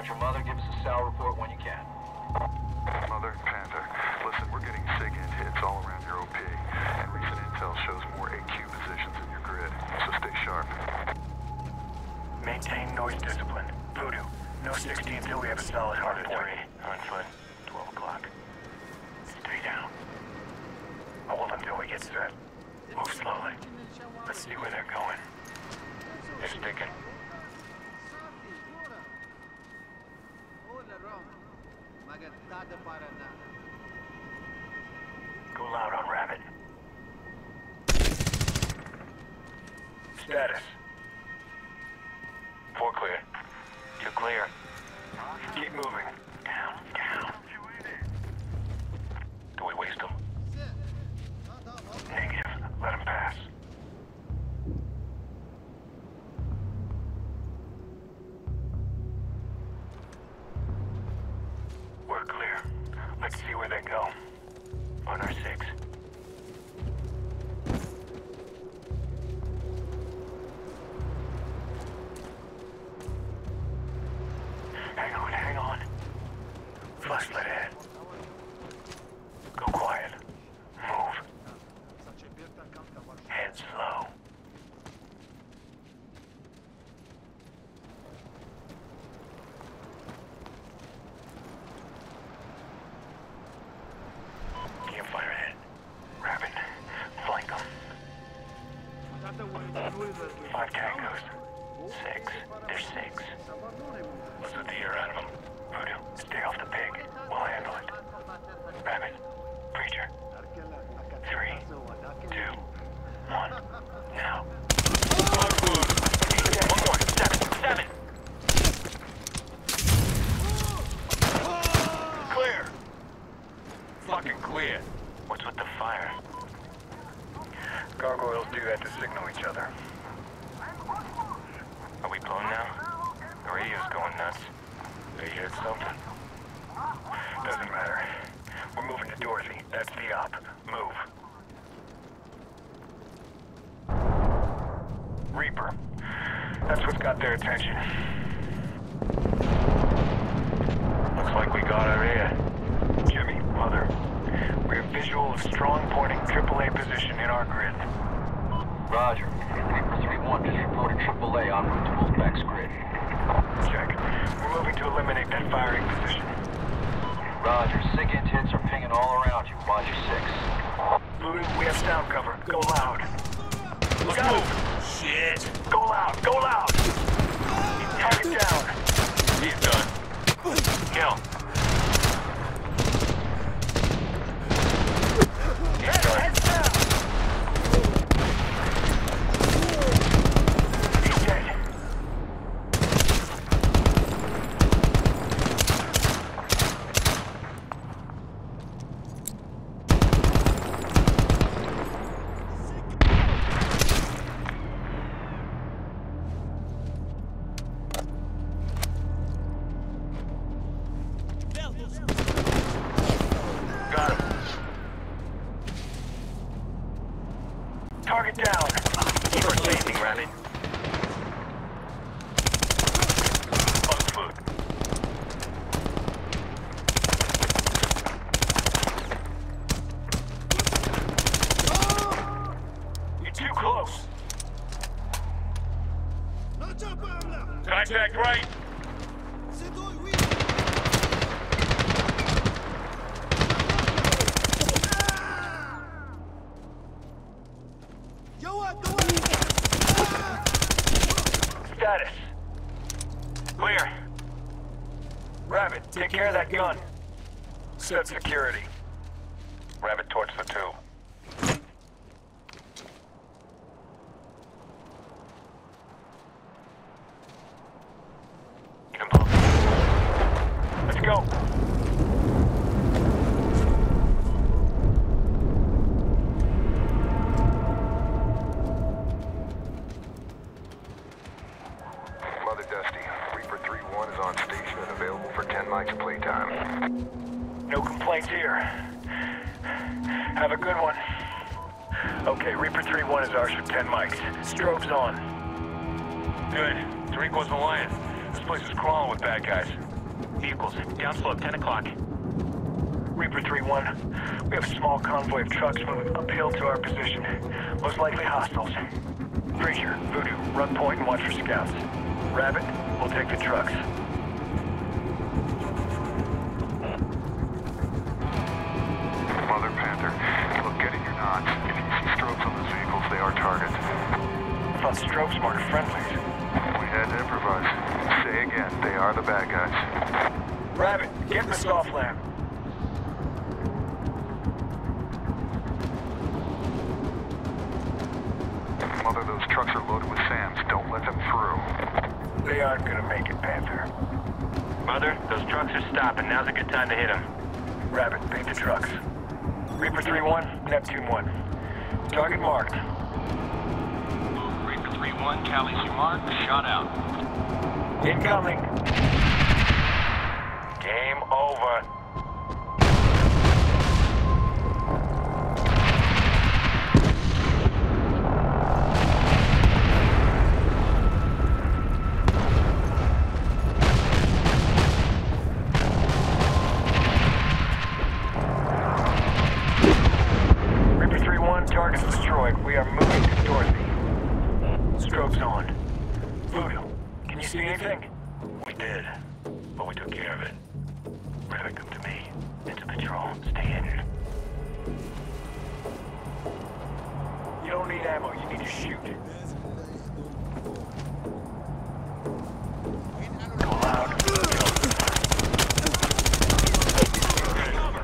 about your mother. Give us a SAL report when dead. That's what's got their attention. Looks like we got our air. Jimmy, Mother, we have visual of strong pointing AAA position in our grid. Roger. Reaper 3-1 just reported AAA on route to Wolfpack's grid. Check. We're moving to eliminate that firing position. Roger. SIG intents are pinging all around you. Roger 6. Moving, we have sound cover. Go loud. Let's move! Shit. Go loud, go loud. Tag down. He's done. Kill. He's done. Status. Clear. Rabbit, take, take care, of that gun. gun. Set security. Rabbit torch the two. go. Reaper 3-1, we have a small convoy of trucks moving uphill to our position. Most likely hostiles. Preacher, Voodoo, run point and watch for scouts. Rabbit, we'll take the trucks. Mother Panther, look, get in your nods. If you see strobes on those vehicles, they are targets. I thought strobes marked friendlies. We had to improvise. Say again, they are the bad guys. Rabbit, get in the SOFLAM. Trucks are loaded with SAMs. Don't let them through. They aren't gonna make it, Panther. Mother, those trucks are stopping. Now's a good time to hit them. Rabbit, paint the trucks. Reaper 3-1, Neptune 1. Target marked. Reaper 3-1, Callie's your mark. Shot out. Incoming. You don't need ammo, you need to shoot.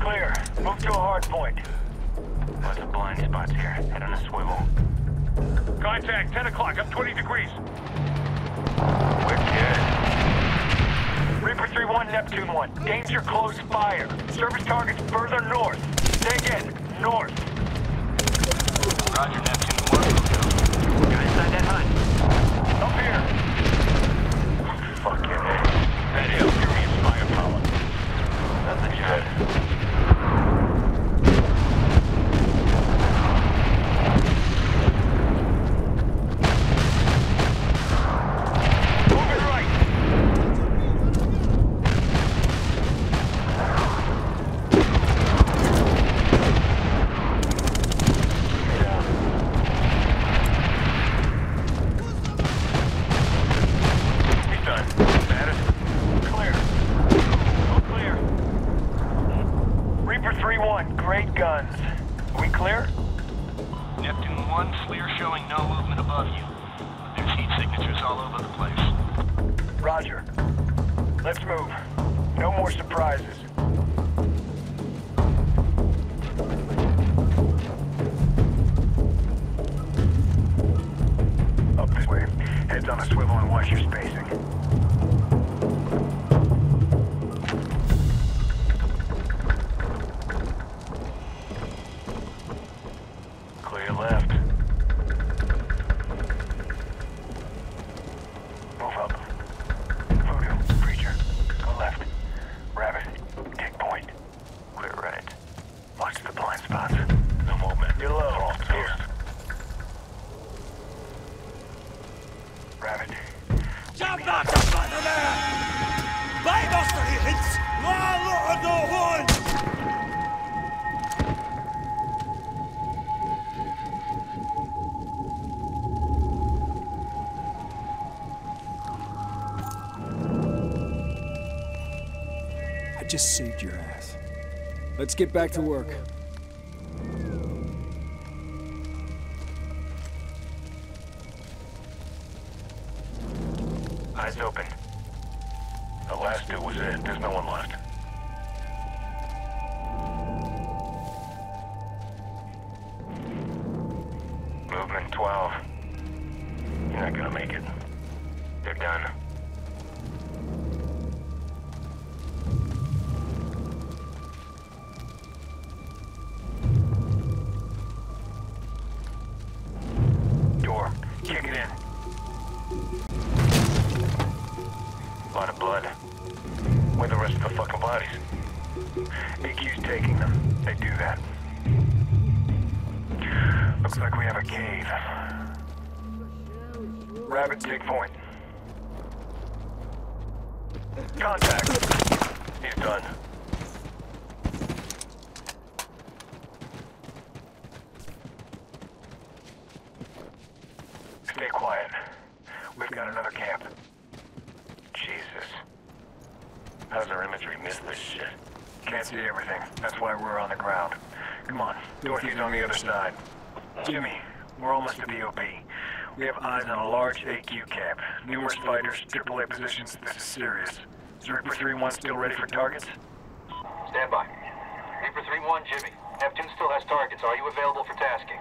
Clear. Move to a hard point. Lots of blind spots here. Head on a swivel. Contact, 10 o'clock, up 20 degrees. We're. Reaper 3-1, Neptune 1. Danger close fire. Service targets further north. Say again, north. Just saved your ass. Let's get back to work. Eyes open. The last two was it. There's no one left. Movement 12. You're not gonna make it. They're done. Taking them. They do that. Looks like we have a cave. Rabbit, take point. Contact. He's done. Stay quiet. We've got another camp. Jesus. How's our imagery miss this shit? Can't see everything. That's why we're on the ground. Come on. Dorothy's on the other side. Jimmy, we're almost at the OP. We have eyes on a large AQ camp. Numerous fighters, AAA positions. This is serious. Is Reaper 3-1 still ready for targets? Stand by. Reaper 3-1, Jimmy. Neptune still has targets. Are you available for tasking?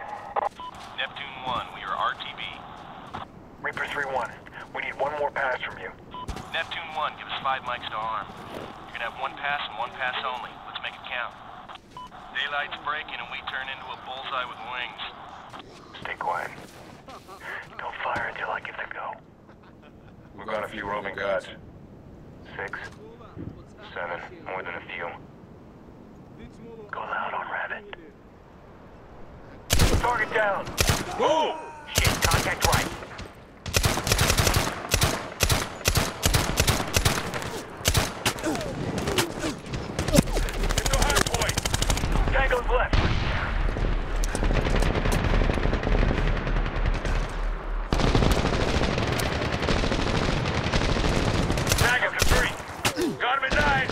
Neptune 1, we are RTB. Reaper 3-1, we need one more pass from you. Neptune 1, give us five mics to arm. You're gonna have one pass and one pass only. Let's make it count. Daylight's breaking and we turn into a bullseye with wings. Stay quiet. Don't fire until I give the go. We've got a few roving guards. Six, Seven, more than a few. go loud on Rabbit. Target down! Move! Shit, contact right. It's a hard point! Tango's left. Tag him to three! Got him at nine!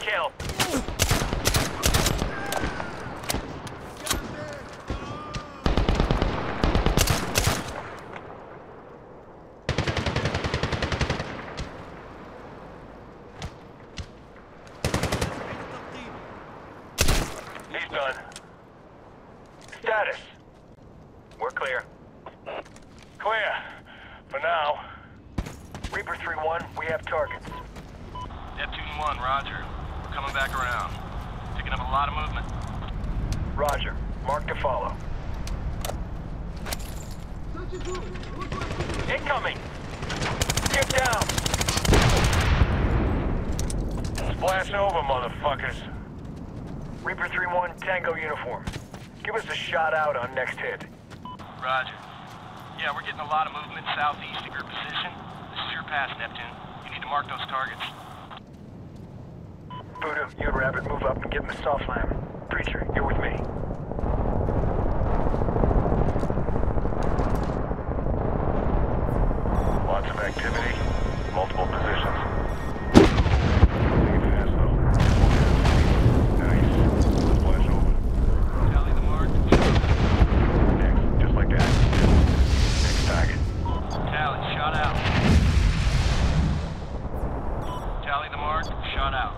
Kill. He's done. Status. We're clear. Clear. For now. Reaper 3-1, we have targets. Neptune 1, roger. We're coming back around. Picking up a lot of movement. Roger. Mark to follow. Incoming! Get down! Splash over, motherfuckers. Reaper 3-1, Tango uniform. Give us a shot out on next hit. Roger. Yeah, we're getting a lot of movement southeast of your position. This is your pass, Neptune. You need to mark those targets. Voodoo, you and Rabbit move up and give him a SOFLAM. Preacher, you're with me. Lots of activity. Multiple positions. Take it fast, though. Nice. Splash over. Tally the mark. Next, just like that. Next target. Tally, shot out. Tally the mark, shot out.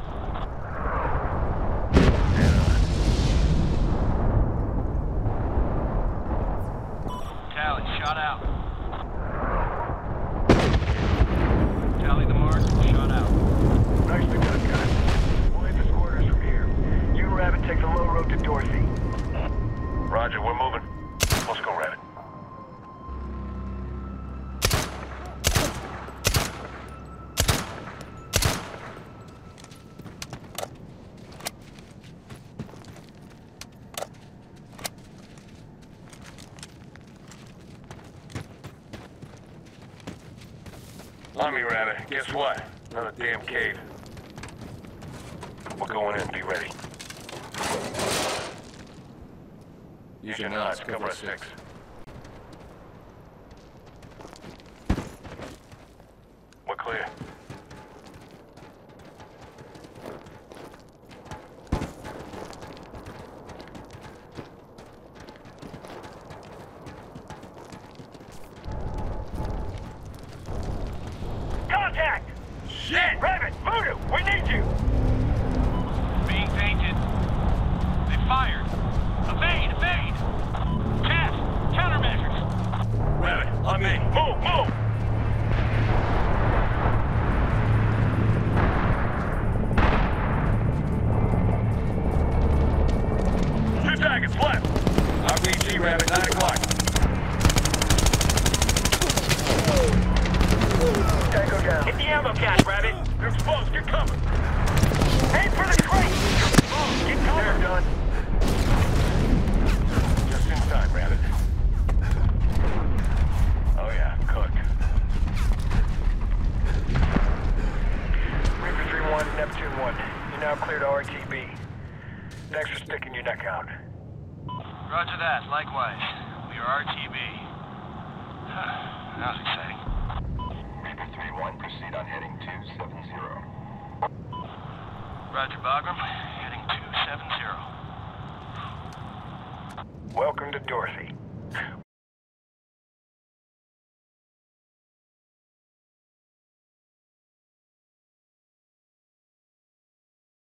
Tally, shot out. Tally the mark, shot out. Nicely done, guys. We'll hit the quarters from here. You and Rabbit take the low road to Dorothy. Roger, we're moving. Let's go, Rabbit. Guess what? Another damn cave. We're going in. Be ready. Use your nods. Cover us six. We're clear. 1. You're now cleared to RTB. Thanks for sticking your neck out. Roger that. Likewise. We are RTB. that was exciting. Reaper 3-1, proceed on heading 270. Roger Bagram. Heading 270. Welcome to Dorothy.